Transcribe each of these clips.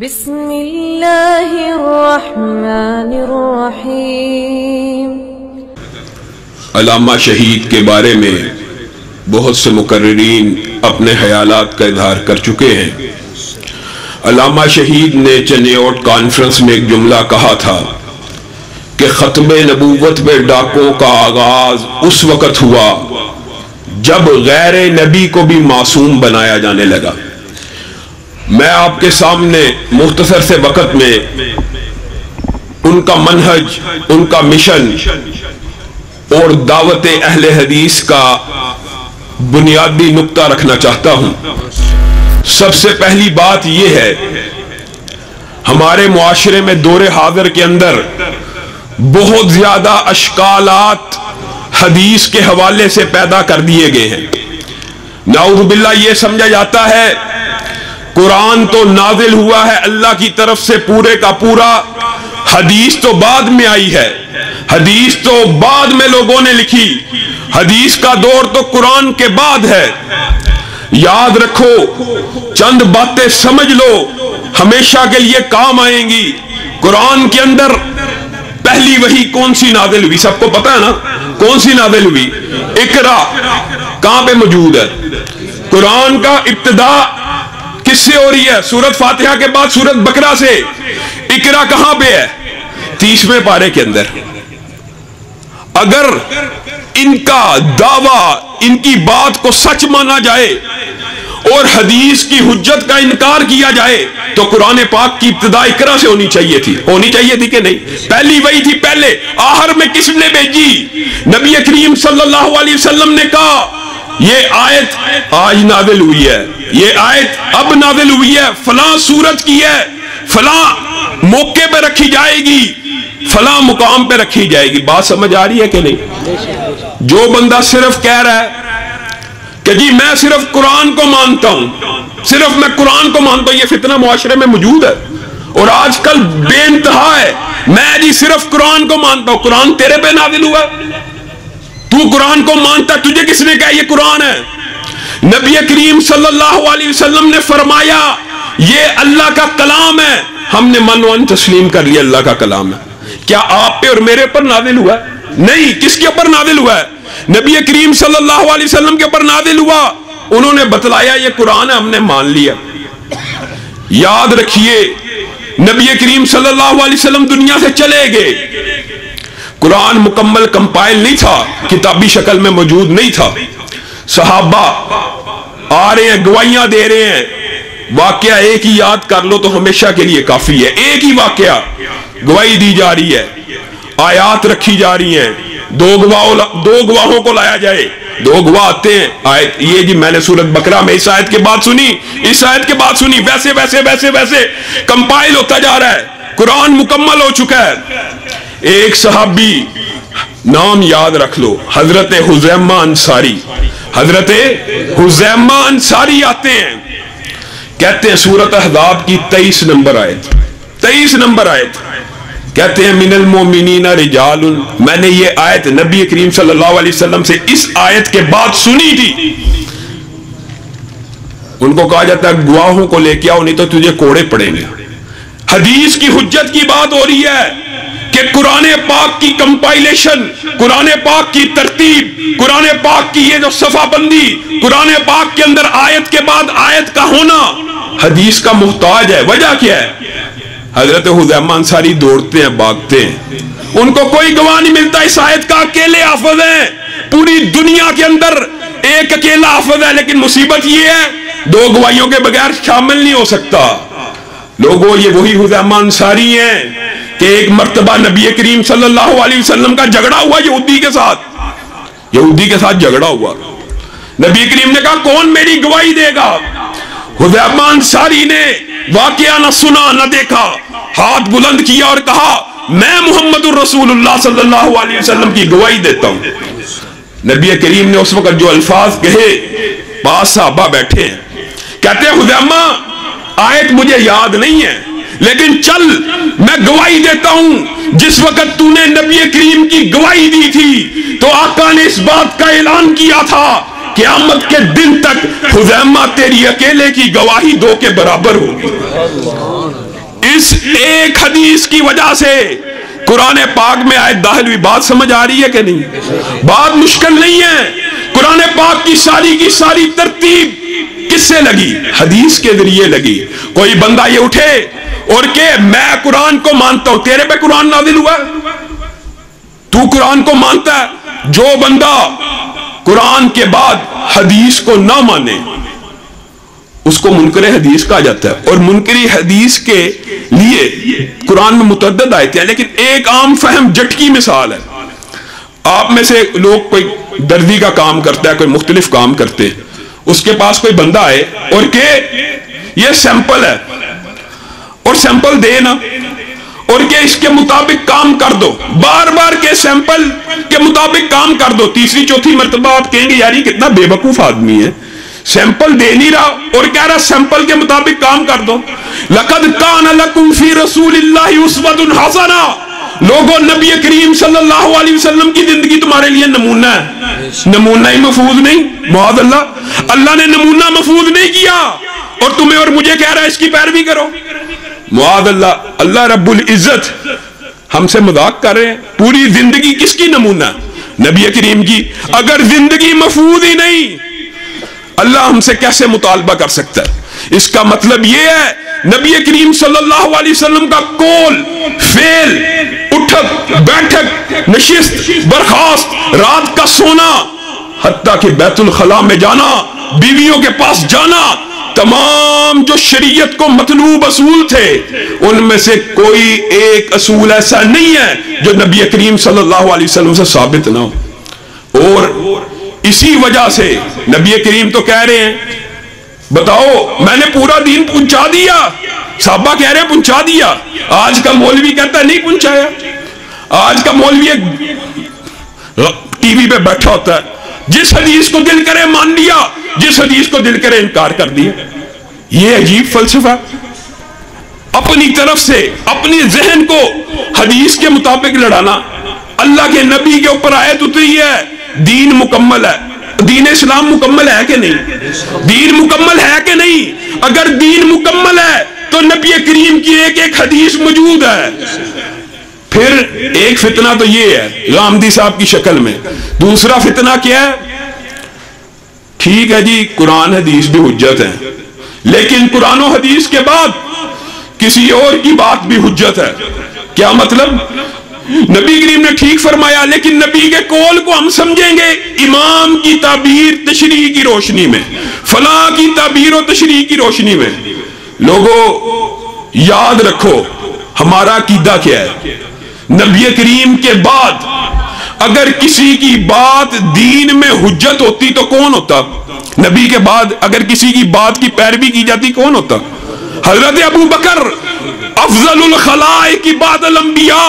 बिस्मिल्लाहिर्रहमानिर्रहीम। अलामा शहीद के बारे में बहुत से मुकर्रीन अपने ख्यालात का इजहार कर चुके हैं। अलामा शहीद ने चनेट कॉन्फ्रेंस में एक जुमला कहा था कि ख़त्म नबूवत में डाकों का आगाज़ उस वक़्त हुआ जब गैर नबी को भी मासूम बनाया जाने लगा। मैं आपके सामने मुख्तसर से वक़्त में उनका मनहज, उनका मिशन और दावत अहल हदीस का बुनियादी नुकता रखना चाहता हूँ। सबसे पहली बात यह है, हमारे मुआशरे में दौरे हाजिर के अंदर बहुत ज़्यादा अशकालात हदीस के हवाले से पैदा कर दिए गए हैं। नाउजुबिल्ला यह समझा जाता है कुरान तो नाजिल हुआ है अल्लाह की तरफ़ से पूरे का पूरा। हदीस तो बाद में आई है। हदीस तो बाद में लोगों ने लिखी। हदीस का दौर तो कुरान के बाद है। याद रखो, चंद बातें समझ लो, हमेशा के लिए काम आएँगी। कुरान के अंदर पहली वही कौन सी नादिल हुई? सबको पता है ना? कौन सी नादिल हुई? इकरा। कहाँ पे मौजूद है? कुरान का इब्तदा किससे हो रही है? सूरत फातिहा के बाद, सूरत बकरा से। इकरा कहाँ पे है? तीसवें पारे के अंदर। अगर इनका दावा, इनकी बात को सच माना जाए और हदीस की हुज्जत का इनकार किया जाए तो कुरान पाक की इब्तदा इकरा से होनी चाहिए थी। होनी चाहिए थी कि नहीं? पहली वही थी पहले। आहर में किसने भेजी? नबी करीम सल्लल्लाहु अलैहि वसल्लम ने कहा ये आयत आज नाजिल हुई है। ये आयत अब नाजिल हुई है। फला सूरत की है। फला मौके पे रखी जाएगी। फला मुकाम पे रखी जाएगी। बात समझ आ रही है कि नहीं? जो बंदा सिर्फ़ कह रहा है कि जी, मैं सिर्फ़ कुरान को मानता हूँ। सिर्फ़ मैं कुरान को मानता हूँ। ये फितना मुआशरे में मौजूद है। और आजकल बेनतहा है। मैं जी सिर्फ़ कुरान को मानता हूँ। कुरान तेरे पे नाजिल हुआ तू कुरान को मानता तुझे किसने कहा ये कुरान है? नबी करीम सल्लल्लाहु अलैहि वसल्लम ने फरमाया, ये अल्लाह का कलाम है। हमने मनवन तस्लीम कर लिया, अल्लाह का कलाम है। क्या आप पे और मेरे ऊपर नादिल हुआ नहीं, किसके ऊपर नादिल हुआ है? नबी करीम सल्लल्लाहु अलैहि वसल्लम के ऊपर नादिल हुआ। उन्होंने बतलाया, ये कुरान है, हमने मान लिया। याद रखिए, नबी करीम सल्लल्लाहु अलैहि वसल्लम दुनिया से चले गए। कुरान मुकम्मल कंपाइल नहीं था, किताबी शक्ल में मौजूद नहीं था। सहाबा आ रहे हैं गवाहियाँ दे रहे हैं। वाक्य एक ही याद कर लो तो हमेशा के लिए काफ़ी है। एक ही वाक्य गवाही दी जा रही है, आयात रखी जा रही है। दो गवाहों दो गवाहों को लाया जाए। दो गवाह आते हैं। आयत ये जी मैंने सूरत बकरा में इस आयत के बाद सुनी। इस आयत के बाद सुनी। वैसे वैसे वैसे वैसे कंपाइल होता जा रहा है। कुरान मुकम्मल हो चुका है। एक सहाबी नाम याद रख लो, हज़रत हुजैमा अंसारी। हज़रत हुजैमा अंसारी आते हैं। कहते हैं सूरत अहदाब की तेईस नंबर आयत, तेईस नंबर आयत। कहते हैं, मिनल मोमिनीना रिजाल मैंने ये आयत नबी करीम सल्लल्लाहु अलैहि वसल्लम से इस आयत के बाद सुनी थी। उनको कहा जाता है, गुआहों को लेके आओ, नहीं तो तुझे कोड़े पड़ेंगे। हदीस की हुज्जत की बात हो रही है। कि कुरान पाक की कंपाइलेशन कुरान पाक की तरतीब, कुरान पाक की ये जो सफाबंदी, कुरान पाक के अंदर आयत के बाद आयत का होना, हदीस का मुहताज है। वजह क्या है? हज़रत हुजैमा दौड़ते हैं, भागते हैं। उनको कोई गवाह नहीं मिलता, इस आयत का अकेले हाफज है। पूरी दुनिया के अंदर एक अकेला हाफज है, लेकिन मुसीबत ये है, दो गवाहियों के बगैर शामिल नहीं हो सकता। लोगों, ये वही हुजैमा हैं कि एक मरतबा नबी करीम सल्लल्लाहु अलैहि वसल्लम का झगड़ा हुआ यहूदी के साथ। यहूदी के साथ झगड़ा हुआ। नबी करीम ने कहा, कौन मेरी गवाही देगा? हुजैमा अंसारी ने वाकया ना सुना, न देखा। हाथ बुलंद किया और कहा, मैं मोहम्मद रसूलुल्लाह सल्लल्लाहु अलैहि वसल्लम की गवाही देता हूँ। नबी करीम ने उस वक्त जो अल्फाज कहे पास साहबा बैठे कहते हैं हुजैमा आयत मुझे याद नहीं है। लेकिन चल, मैं गवाही देता हूँ। जिस वक्त तूने नबी करीम की गवाही दी थी तो आका ने इस बात का ऐलान किया था कि आमद के दिन तक हुजैमा तेरी अकेले की गवाही दो के बराबर होगी। इस एक हदीस की वजह से कुरान पाक में आए दाखिल बात समझ आ रही है कि नहीं? बात मुश्किल नहीं है। कुरान पाक की सारी की सारी तरतीब किससे लगी? हदीस के ज़रिए लगी। कोई बंदा ये उठे और के, मैं कुरान को मानता हूँ। तेरे पे कुरान नाजिल हुआ? तू कुरान को मानता है? जो बंदा कुरान के बाद हदीस को ना माने उसको मुनकर हदीस कहा जाता है। और मुनकरी हदीस के लिए कुरान में मुतद आयते हैं, लेकिन एक आम फहम जटकी मिसाल है। आप में से लोग कोई दर्दी का काम करता है, कोई मुख्तलिफ़ काम करते हैं, उसके पास कोई बंदा आए और के, ये सैंपल है। और सैंपल दे ना, और के इसके मुताबिक काम कर दो। बार बार के सैंपल के मुताबिक काम कर दो। तीसरी, चौथी मरतबा आप कहेंगे, यार ये कितना बेवकूफ़ आदमी है। सैंपल दे नहीं रहा और कह रहा सैंपल के मुताबिक काम कर दो। लकद कान उसवतुन हसना। लोगों, नबी करीम सल्लल्लाहु अलैहि वसल्लम की ज़िंदगी तुम्हारे लिए नमूना है। नमूना ही महफूज नहीं मोहद अल्लाह। अल्लाह ने नमूना महफूज नहीं किया। और तुम्हें और मुझे कह रहा है, इसकी पैरवी करो। मुआद अल्लाह अल्लाह रब्बुल इज़्ज़त हमसे मज़ाक कर रहे हैं। पूरी ज़िंदगी किसकी नमूना? नबी करीम की। अगर ज़िंदगी महफूज ही नहीं हमसे कैसे मुतालबा कर सकता है? इसका मतलब यह है, नबी करीम सल्लल्लाहु अलैहि वसल्लम का कोल, फेल, उठक, बैठक, नशिस्त, बर्खास्त, रात का सोना, हत्ता के बैतुल खला में जाना, बीवियों के पास जाना, तमाम जो शरीयत को मतलूब असूल थे, उनमें से कोई एक असूल ऐसा नहीं है जो नबी करीम सल्लल्लाहु अलैहि वसल्लम से साबित ना हो। और इसी वजह से नबी करीम तो कह रहे हैं, बताओ, मैंने पूरा दिन पहुँचा दिया। साहबा कह रहे हैं, पहुँचा दिया। आज का मौलवी कहता है, नहीं पहुँचाया। आज का मौलवी टीवी पे बैठा होता है। जिस हदीस को दिल करे मान लिया, जिस हदीस को दिल करे इनकार कर दिया। ये अजीब फलसफा। अपनी तरफ़ से, अपने जहन को हदीस के मुताबिक लड़ाना। अल्लाह के नबी के ऊपर आयत उतरी है। दीन मुकम्मल है। दीन इस्लाम मुकम्मल है कि नहीं? दीन मुकम्मल है कि नहीं? अगर दीन मुकम्मल है तो नबी करीम की एक एक हदीस मौजूद है। फिर एक फितना तो ये है गामदी साहब की शक्ल में। दूसरा फितना क्या है? ठीक है जी, कुरान हदीस भी हुज्जत है। लेकिन कुरान हदीस के बाद किसी और की बात भी हुज्जत है। क्या मतलब? नबी करीम ने ठीक फरमाया, लेकिन नबी के कौल को हम समझेंगे इमाम की ताबीर तशरी की रोशनी में, फला की ताबीर और तशरी की रोशनी में। लोगों, याद रखो, हमारा कीदा क्या है? नबी करीम के बाद अगर किसी की बात दीन में हुज्जत होती तो कौन होता? नबी के बाद अगर किसी की बात की पैरवी की जाती, कौन होता? हज़रत अबू बकर अफजल खलाए की बादल अंबिया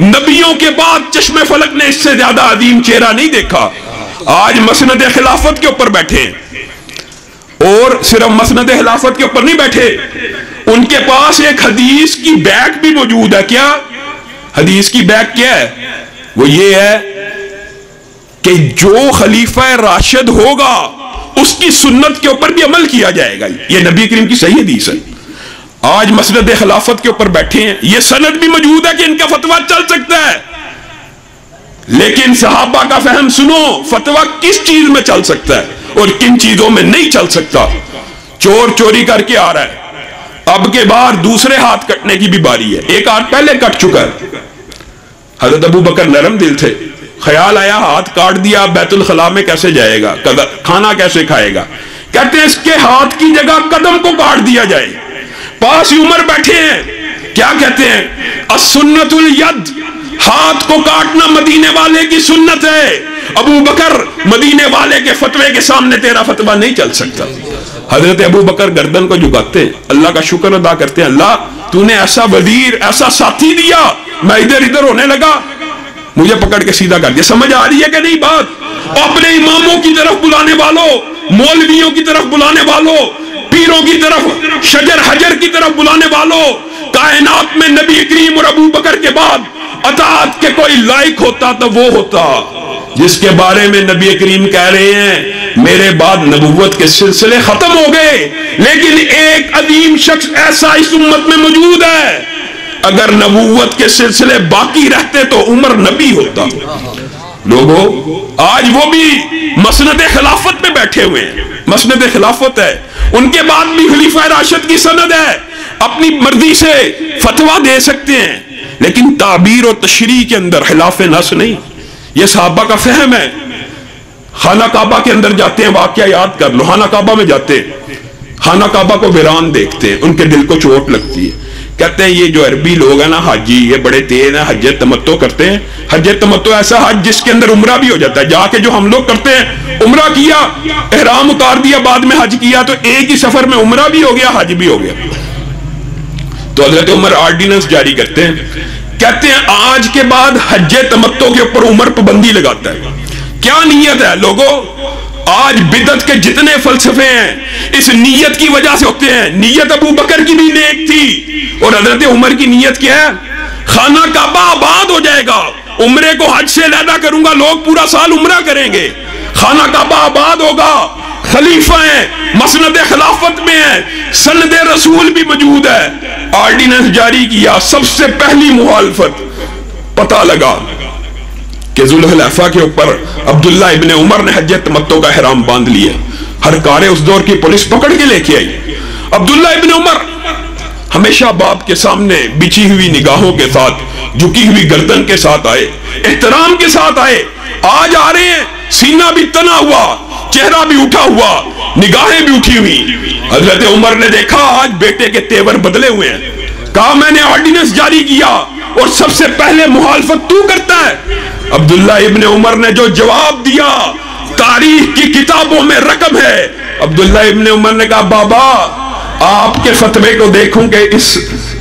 नबियों के बाद चश्मे फलक ने इससे ज़्यादा अदीम चेहरा नहीं देखा। आज मसनद खिलाफत के ऊपर बैठे और सिर्फ़ मसनद खिलाफत के ऊपर नहीं बैठे। उनके पास एक हदीस की बैग भी मौजूद है क्या? हदीस की बैग क्या है? वो ये है कि जो खलीफा राशिद होगा, उसकी सुन्नत के ऊपर भी अमल किया जाएगा। ये नबी करीम की सही हदीस है। आज मसरत खिलाफत के ऊपर बैठे हैं। यह सनद भी मौजूद है कि इनका फतवा चल सकता है। लेकिन सहाबा का फहम सुनो, फतवा किस चीज़ में चल सकता है और किन चीज़ों में नहीं चल सकता? चोर चोरी करके आ रहा है। अब के बाद दूसरे हाथ कटने की भी बारी है। एक हाथ पहले कट चुका है। हज़रत अबू बकर नरम दिल थे। ख्याल आया, हाथ काट दिया, बैतुल खला में कैसे जाएगा? खाना कैसे खाएगा? कहते हैं इसके हाथ की जगह कदम को काट दिया जाए। पास ही उम्र बैठे हैं। क्या कहते हैं? असुन्नतुल यद। हाथ को काटना मदीने वाले की सुन्नत है। अबू बकर मदीने वाले के फतवे के सामने तेरा फतवा नहीं चल सकता। हज़रत अबू बकर गर्दन को झुकाते अल्लाह का शुक्र अदा करते हैं। अल्लाह, तूने ऐसा वज़ीर, ऐसा साथी दिया, मैं इधर इधर होने लगा। मुझे पकड़ के सीधा कर दिया। समझ आ रही है कि नहीं बात? अपने इमामों की तरफ़ बुलाने वालों, मौलवियों की तरफ़ बुलाने वालों पीरों की तरफ़, शजर हजर की तरफ़ बुलाने वालों, कायनात में नबी करीम और अबू बकर के बाद अतात के कोई लाइक होता तो वो होता, जिसके बारे में नबी करीम कह रहे हैं, मेरे बाद नबूवत के सिलसिले खत्म हो गए, लेकिन एक अदीम शख्स ऐसा इस उम्मत में मौजूद है, अगर नबूवत के सिलसिले बाकी रहते तो उमर नबी होता। लोगों, आज वो भी मसनद खिलाफत में बैठे हुए हैं। मसनद खिलाफत है। उनके बाद भी खलीफा राशद की सनद है। अपनी मर्ज़ी से फतवा दे सकते हैं। लेकिन ताबीर और तशरी के अंदर खिलाफ नस नहीं। ये साहबा का फहम है। खाना काबा के अंदर जाते हैं, वाक्य याद कर लो। खाना काबा में जाते हैं। खाना काबा को वीरान देखते हैं। उनके दिल को चोट लगती है। कहते हैं, ये जो अरबी लोग हैं ना, हाजी, ये बड़े तेज हैं हज तमत्तो करते हैं। हज तमत्तो ऐसा हज जिसके अंदर उमरा भी हो जाता है। जाके जो हम लोग करते हैं, उमरा किया, एहराम उतार दिया, बाद में हज किया तो एक ही सफ़र में उमरा भी हो गया, हज भी हो गया। तो हज़रत उमर ऑर्डिनेंस जारी करते हैं। कहते हैं, आज के बाद हज तमत्तो के ऊपर उम्र पाबंदी लगाता है। क्या नीयत है? लोगों आज बिदत के जितने फलसफे हैं, इस नीयत की वजह से होते हैं। नीयत अबू बकर की भी नेक थी, और हज़रत उमर की नीयत क्या है? खाना काबा आबाद हो जाएगा। उम्रे को हज से लैदा करूँगा, लोग पूरा साल उम्र करेंगे। खाना काबा आबाद होगा। खलीफा है, मसनद खिलाफत में है, सनद रसूल भी मौजूद है। ऑर्डिनेंस जारी किया, सबसे पहली मुखालफत, पता लगा। कि जुल्हलैफा के ऊपर अब्दुल्ला इबन उमर ने हज तमत्तो का हराम बाँध लिया। हर कारे उस दौर की पुलिस पकड़ के लेके आई। अब्दुल्ला इबन उमर हमेशा बाप के सामने बिछी हुई निगाहों के साथ, झुकी हुई गर्दन के साथ आए, एहतराम के साथ आए। आज आ रहे हैं, सीना भी तना हुआ, चेहरा भी उठा हुआ, निगाहें भी उठी हुई। हज़रत उमर ने देखा, आज बेटे के तेवर बदले हुए हैं। कहा, मैंने ऑर्डिनेंस जारी किया और सबसे पहले मुखालफत तू करता है। अब्दुल्ला इब्ने उमर ने जो जवाब दिया, तारीख की किताबों में रकम है। अब्दुल्ला इब्ने उमर ने कहा, बाबा, आपके फतवे को देखूँ इस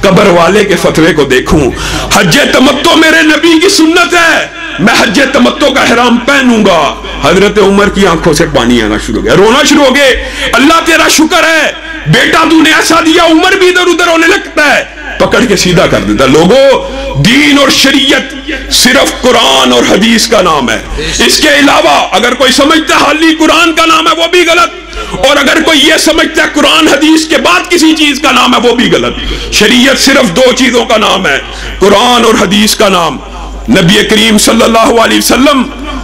कबर वाले के फतवे को देखूँ। हज तमत्तो मेरे नबी की सुन्नत है। मैं हज तमत्तो का हराम पहनूँगा। हज़रत उमर की आँखों से पानी आना शुरू हो गया। रोना शुरू हो गए। अल्लाह तेरा शुक्र है। बेटा तूने ऐसा दिया, उमर भी इधर उधर होने लगता है। पकड़ के सीधा कर देता। लोगों, दीन और शरीयत सिर्फ़ कुरान और हदीस का नाम है। इसके अलावा अगर कोई समझता हाली कुरान का नाम है, वो भी गलत। और अगर कोई ये समझता है कुरान, हदीस के बाद किसी चीज़ का नाम है, वो भी गलत। शरीयत सिर्फ़ दो चीज़ों का नाम है, कुरान और हदीस का नाम। नबी करीम सल्लल्लाहु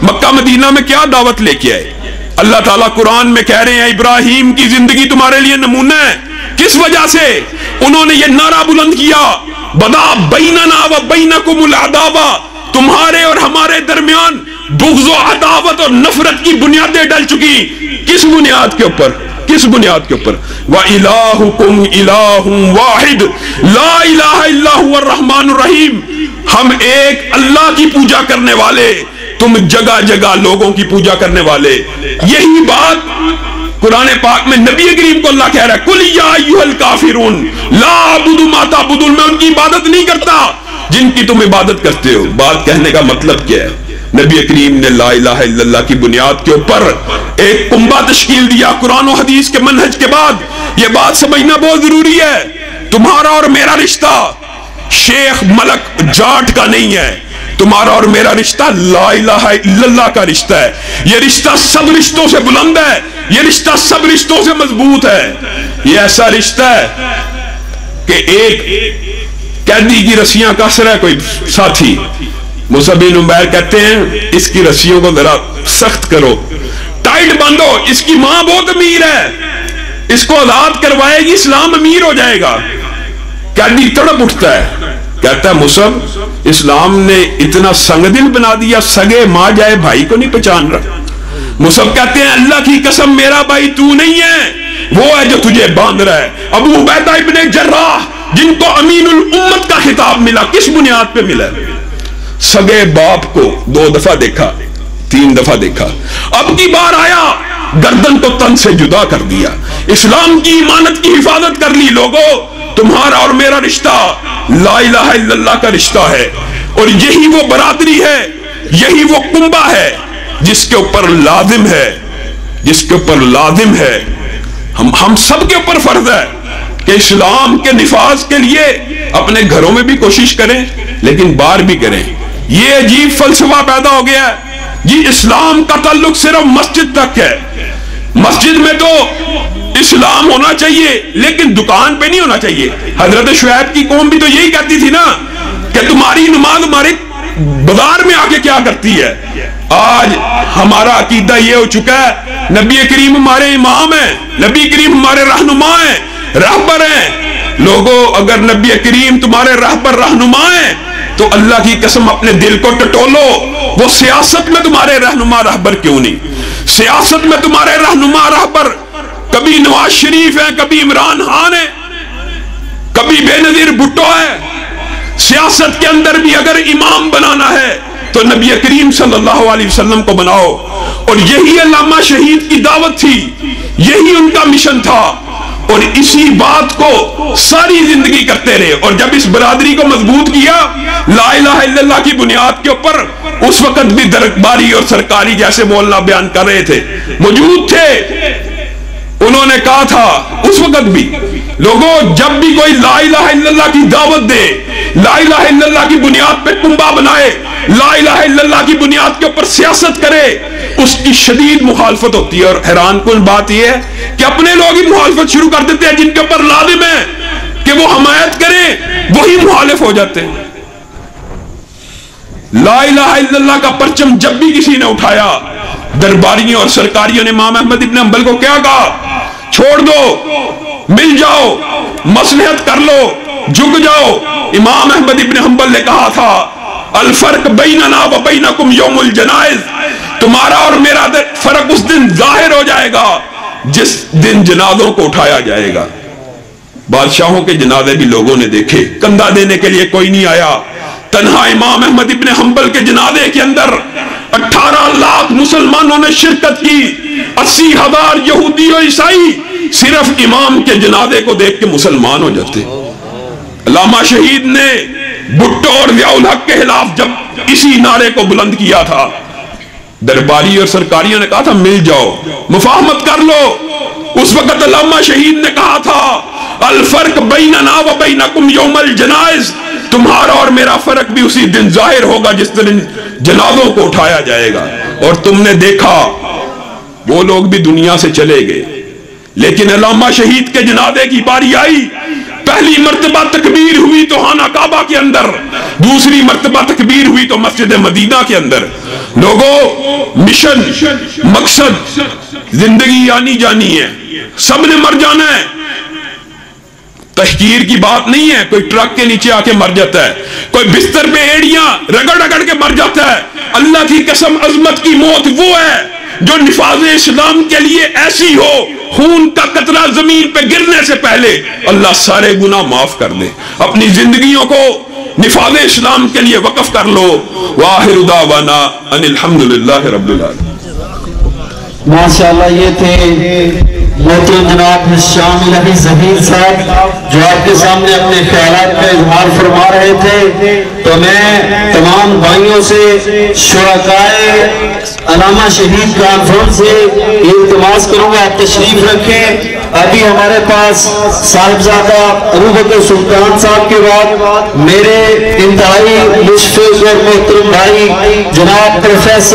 मक्का मदीना में क्या दावत लेके आए? अल्लाह ताला कुरान में कह रहे हैं, इब्राहिम की ज़िंदगी तुम्हारे लिए नमूना है। किस वजह से उन्होंने ये नारा बुलंद किया? बदा बैना व बैना कुमुलादावा तुम्हारे और हमारे दरमियान बुग्जो अदावत और नफरत की बुनियादें डल चुकी। किस बुनियाद के ऊपर? किस बुनियाद के ऊपर? व इलाहुकुम इलाहुम वाहिद। ला इलाहा इल्ला रहमान रहीम। हम एक अल्लाह की पूजा करने वाले, तुम जगह जगह लोगों की पूजा करने वाले। यही बात कुरान पाक में नबी करीम को अल्लाह कह रहा है, कुल काफिरून माता बुदुल मैं उनकी इबादत नहीं करता। जिनकी तुम इबादत करते हो, बात कहने का मतलब क्या है? नबी करीम ने ला की बुनियाद के ऊपर एक कुंबा तश्कील दिया कुरान हदीस के मनहज के बाद। यह बात समझना बहुत ज़रूरी है। तुम्हारा और मेरा रिश्ता शेख मलक जाट का नहीं है। तुम्हारा और मेरा रिश्ता ला का रिश्ता है। यह रिश्ता सब रिश्तों से बुलंद है। यह रिश्ता सब रिश्तों से मज़बूत है। ये ऐसा रिश्ता है कि एक कैदी की रस्सियाँ कस रहा है कोई साथी। मुसबिन उमैर कहते हैं, इसकी रस्सियों को जरा सख्त करो। टाइट बांधो, इसकी माँ बहुत अमीर है। इसको आज़ाद करवाएगी, इस्लाम अमीर हो जाएगा। कैदी तड़प उठता है। कहता है, मुसब, इस्लाम ने इतना संगदिल बना दिया, सगे माँ जाए, भाई को नहीं पहचान रहा मुसब कहते हैं, अल्लाह की कसम, मेरा भाई तू नहीं है। वो है जो तुझे बाँध रहा है। अबू उबैदा इब्ने जर्राह, जिनको अमीनुल उम्मत का खिताब मिला, किस बुनियाद पे मिला? सगे बाप को दो दफ़ा देखा, तीन दफ़ा देखा। अब की बार आया, गर्दन को तन से जुदा कर दिया। इस्लाम की इमानत की हिफाजत कर ली, लोगों, तुम्हारा और मेरा रिश्ता, ला का रिश्ता है। और यही वो बरादरी है, यही वो कुंबा है। जिसके ऊपर लाजिम है, जिसके ऊपर लाजिम है, हम हम सब के ऊपर फ़र्ज़ है कि इस्लाम के निफाज के लिए अपने घरों में भी कोशिश करें, लेकिन बाहर भी करें। यह अजीब फलसफा पैदा हो गया है जी इस्लाम का ताल्लुक सिर्फ़ मस्जिद तक है। मस्जिद में तो इस्लाम होना चाहिए, लेकिन दुकान पे नहीं होना चाहिए। हज़रत शुएब की कौम भी तो यही कहती थी ना कि तुम्हारी नमाज़ हमारे बाज़ार में आके क्या करती है? आज हमारा अकीदा ये हो चुका है, नबी करीम हमारे इमाम है, नबी करीम हमारे रहनुमा है, रहबर हैं। लोगों, अगर नबी करीम तुम्हारे रहबर, रहनुमा है तो अल्लाह की कसम अपने दिल को टटोलो। वो सियासत में तुम्हारे रहनुमा, रहबर क्यों नहीं? सियासत में तुम्हारे रहनुमा, रहबर, कभी नवाज़ शरीफ है, कभी इमरान खान है, कभी बेनजीर भुट्टो है। सियासत के अंदर भी अगर इमाम बनाना है तो नबी करीम सल्लल्लाहु अलैहि वसल्लम को बनाओ। और यही अल्लामा शहीद की दावत थी, यही उनका मिशन था। और इसी बात को सारी ज़िंदगी करते रहे। और जब इस बरादरी को मज़बूत किया, ला इलाहा की बुनियाद के ऊपर, उस वक्त भी दरबारी और सरकारी जैसे मोलना बयान कर रहे थे। मौजूद थे उन्होंने कहा था, उस वक्त भी, लोगों, जब भी कोई ला इलाहा की दावत दे, ला की बुनियाद पे कुंबा बनाए, ला की बुनियाद के ऊपर सियासत करे, उसकी शदीद मुखालफत होती है। और हैरान कुल बात यह है कि अपने लोग ही मुखालफत शुरू कर देते हैं, जिनके ऊपर लादिम है कि वो हमायत करें, वही मुखालिफ हो जाते हैं। ला का परचम जब भी किसी ने उठाया दरबारियों और सरकारियों ने इमाम अहमद इब्न अंबल को क्या कहा छोड़ दो, मिल जाओ, मसलहत कर लो, झुक जाओ। इमाम अहमद इबन हम्बल ने कहा था अलफर्क जनाइज, तुम्हारा और मेरा फ़र्क उस दिन ज़ाहिर हो जाएगा, जिस दिन जनाजों को उठाया जाएगा। बादशाहों के जनाजे भी लोगों ने देखे, कंधा देने के लिए कोई नहीं आया। तनहा इमाम अहमद इबन हम्बल के जनाजे के अंदर 18 लाख मुसलमानों ने शिरकत की, अस्सी हज़ार यहूदी और ईसाई सिर्फ़ इमाम के जनाजे को देख के मुसलमान हो जाते। अलामा शहीद ने भुट्टो और व्याउल हक के खिलाफ जब इसी नारे को बुलंद किया था, दरबारी और सरकारियों ने कहा था, मिल जाओ, मुफाहमत कर लो। उस वक्त अलामा शहीद ने कहा था अलफर्क बैना व बैनकुम योमल जनाइज। तुम्हारा और मेरा फ़र्क भी उसी दिन ज़ाहिर होगा जिस दिन जनाजों को उठाया जाएगा। और तुमने देखा, वो लोग भी दुनिया से चले गए। लेकिन अलामा शहीद के जनाजे की बारी आई। पहली मरतबा तकबीर हुई तो हाना काबा के अंदर। दूसरी मरतबा तकबीर हुई तो मस्जिद मदीना के अंदर। लोगों, मिशन, मकसद, ज़िंदगी आनी जानी है। सबने मर जाना है। तहकीर की बात नहीं है। कोई ट्रक के नीचे आके मर जाता है। कोई बिस्तर पे एड़ियाँ रगड़ रगड़ के मर जाता है। अल्लाह की कसम, अजमत की मौत वो है जो निफाज इस्लाम के लिए ऐसी हो, खून का कतरा ज़मीन पे गिरने से पहले अल्लाह सारे गुना माफ़ कर दे। अपनी जिंदगियों को निफाज इस्लाम के लिए वकफ कर लो। वाहिर माशाल्लाह, ये थे मोहतरम जनाब शामिल अली जहीर साहब जो आपके सामने अपने ख्याल का इजहार फरमा रहे थे तो मैं तमाम भाइयों से शुराए अलामा शहीद कॉन्फ्रेंस से इल्तमास करूँगा। आप तशरीफ़ रखें। अभी हमारे पास साहिबजादा अबू बकर सुल्तान साहब के बाद मेरे इंतहाई मुशफिक और मोहतरम भाई, जनाब प्रोफेसर